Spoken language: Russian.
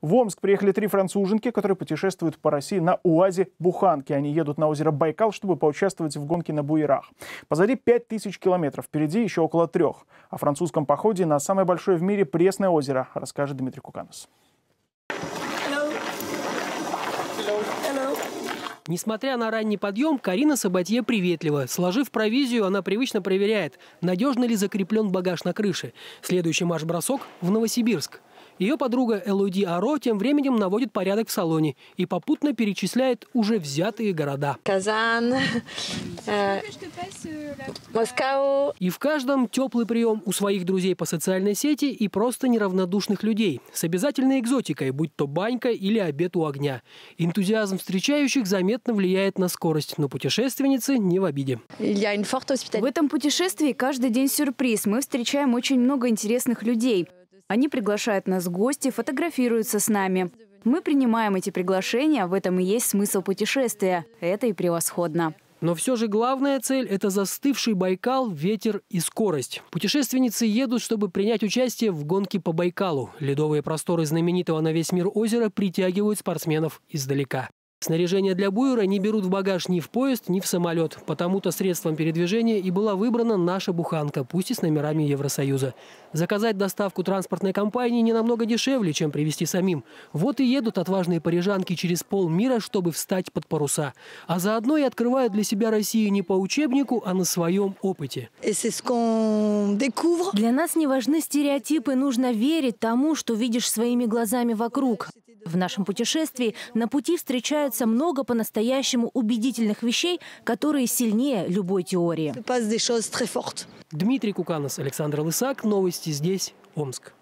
В Омск приехали три француженки, которые путешествуют по России на УАЗе «Буханки». Они едут на озеро Байкал, чтобы поучаствовать в гонке на буерах. Позади 5000 километров, впереди еще около трех. О французском походе на самое большое в мире пресное озеро расскажет Дмитрий Куканос. Несмотря на ранний подъем, Карина Сабатье приветлива. Сложив провизию, она привычно проверяет, надежно ли закреплен багаж на крыше. Следующий марш-бросок в Новосибирск. Ее подруга Элоди Аро тем временем наводит порядок в салоне и попутно перечисляет уже взятые города. Казан, э, Москва. И в каждом теплый прием у своих друзей по социальной сети и просто неравнодушных людей. С обязательной экзотикой, будь то банька или обед у огня. Энтузиазм встречающих заметно влияет на скорость, но путешественницы не в обиде. В этом путешествии каждый день сюрприз. Мы встречаем очень много интересных людей. Они приглашают нас в гости, фотографируются с нами. Мы принимаем эти приглашения, в этом и есть смысл путешествия. Это и превосходно. Но все же главная цель – это застывший Байкал, ветер и скорость. Путешественницы едут, чтобы принять участие в гонке по Байкалу. Ледовые просторы знаменитого на весь мир озера притягивают спортсменов издалека. Снаряжение для буера не берут в багаж ни в поезд, ни в самолет. Потому-то средством передвижения и была выбрана наша буханка, пусть и с номерами Евросоюза. Заказать доставку транспортной компании не намного дешевле, чем привезти самим. Вот и едут отважные парижанки через полмира, чтобы встать под паруса. А заодно и открывают для себя Россию не по учебнику, а на своем опыте. Для нас не важны стереотипы, нужно верить тому, что видишь своими глазами вокруг. В нашем путешествии на пути встречается много по-настоящему убедительных вещей, которые сильнее любой теории. Дмитрий Куканос, Александр Лысак. Новости здесь, Омск.